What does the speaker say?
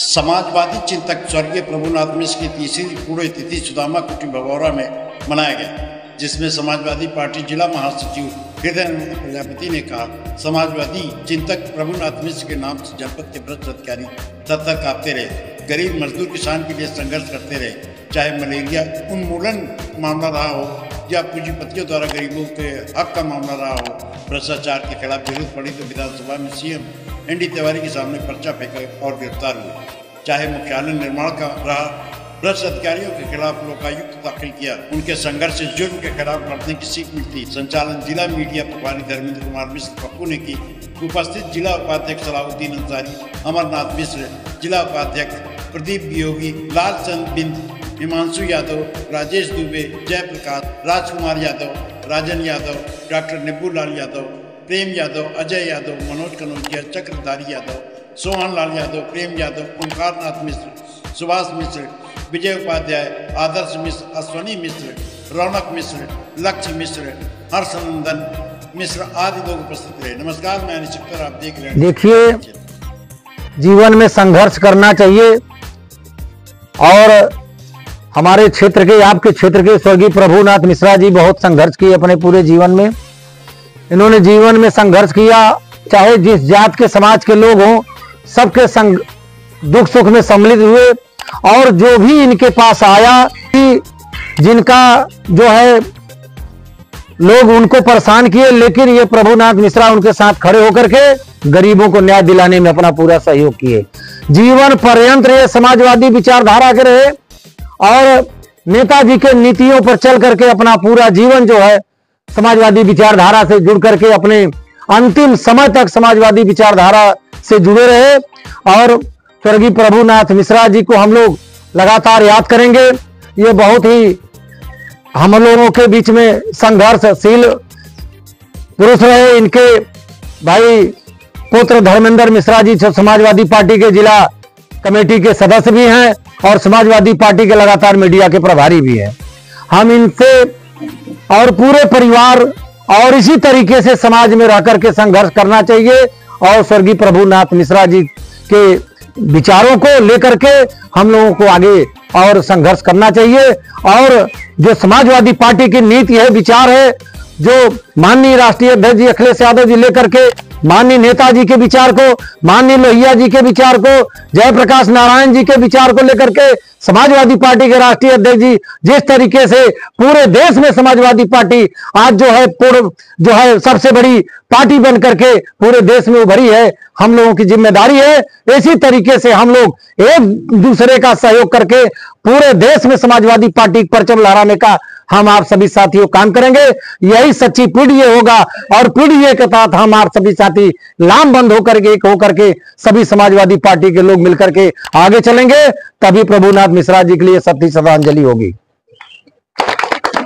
समाजवादी चिंतक स्वर्गीय प्रभुनाथ मिश्र की तीसरी पुण्यतिथि सुदामा कुटी भगौरा में मनाया गया, जिसमें समाजवादी पार्टी जिला महासचिव हृदय प्रजापति ने कहा, समाजवादी चिंतक प्रभुनाथ मिश्र के नाम से जनपद के भ्रष्ट अधिकारी थर कांपते रहे, गरीब मजदूर किसान के लिए संघर्ष करते रहे, चाहे मलेरिया उन्मूलन मामला रहा हो या पूंजीपतियों द्वारा गरीबों के हक का मामला रहा हो, भ्रष्टाचार के खिलाफ ज़रूरत पड़ी तो विधानसभा में सीएम एनडी तिवारी के सामने पर्चा फेंका और गिरफ़्तार हुए। चाहे मुख्यालय निर्माण का रहा भ्रष्ट अधिकारियों के खिलाफ लोकायुक्त दाखिल किया। उनके संघर्ष से जुर्म के खिलाफ लड़ने की सीख मिलती। संचालन जिला मीडिया प्रभारी धर्मेंद्र कुमार मिश्र पप्पू ने की। उपस्थित जिला उपाध्यक्ष सलाउद्दीन अंसारी, अमरनाथ मिश्र, जिला उपाध्यक्ष प्रदीप वियोगी लालचंद बिंद, हिमांशु यादव, राजेश दुबे, जयप्रकाश, राजकुमार यादव, राजन यादव, डॉक्टर निब्बू लाल यादव प्रेम यादव, अजय यादव, मनोज कनौजिया चक्रधारी यादव, सोहन लाल यादव, प्रेम यादव ओंकार नाथ मिश्र, सुभाष मिश्र, विजय उपाध्याय, आदर्श मिश्र, अश्वनी मिश्र, रौनक मिश्र, लक्ष्य मिश्र हर्षनंदन मिश्र आदि लोग उपस्थित रहे। नमस्कार, मैं अनिश्चित आप देख रहे हैं। देखिए, जीवन में संघर्ष करना चाहिए और हमारे क्षेत्र के, आपके क्षेत्र के स्वर्गीय प्रभुनाथ मिश्रा जी बहुत संघर्ष किए अपने पूरे जीवन में। इन्होंने जीवन में संघर्ष किया, चाहे जिस जात के समाज के लोग हों, सबके संग दुख सुख में सम्मिलित हुए और जो भी इनके पास आया, कि जिनका जो है, लोग उनको परेशान किए, लेकिन ये प्रभुनाथ मिश्रा उनके साथ खड़े होकर के गरीबों को न्याय दिलाने में अपना पूरा सहयोग किए। जीवन पर्यंत ये समाजवादी विचारधारा के रहे और नेताजी के नीतियों पर चल करके अपना पूरा जीवन जो है समाजवादी विचारधारा से जुड़ करके अपने अंतिम समय तक समाजवादी विचारधारा से जुड़े रहे और स्वर्गीय प्रभुनाथ मिश्रा जी को हम लोग लगातार याद करेंगे। ये बहुत ही हम लोगों के बीच में संघर्षशील पुरुष रहे। इनके भाई पुत्र धर्मेंद्र मिश्रा जी समाजवादी पार्टी के जिला कमेटी के सदस्य भी हैं और समाजवादी पार्टी के लगातार मीडिया के प्रभारी भी हैं। हम इनसे और पूरे परिवार और इसी तरीके से समाज में रह करके संघर्ष करना चाहिए। और स्वर्गीय प्रभुनाथ मिश्रा जी के विचारों को लेकर के हम लोगों को आगे और संघर्ष करना चाहिए। और जो समाजवादी पार्टी की नीति है, विचार है, जो माननीय राष्ट्रीय अध्यक्ष जी अखिलेश यादव जी लेकर के माननीय नेताजी के विचार को, माननीय लोहिया जी के विचार को, जयप्रकाश नारायण जी के विचार को लेकर के समाजवादी पार्टी के राष्ट्रीय अध्यक्ष जी जिस तरीके से पूरे देश में समाजवादी पार्टी आज जो है पूर्व, जो है सबसे बड़ी पार्टी बन करके पूरे देश में उभरी है, हम लोगों की ज़िम्मेदारी है। इसी तरीके से हम लोग एक दूसरे का सहयोग करके पूरे देश में समाजवादी पार्टी परचम लहराने का हम आप सभी साथियों काम करेंगे। यही सच्ची पीढ़ी होगा और पीढ़ी के साथ हम आप सभी साथी लामबंद होकर के, एक होकर के सभी समाजवादी पार्टी के लोग मिलकर के आगे चलेंगे। तभी प्रभुनाथ मिश्रा जी के लिए सत्य श्रद्धांजलि होगी।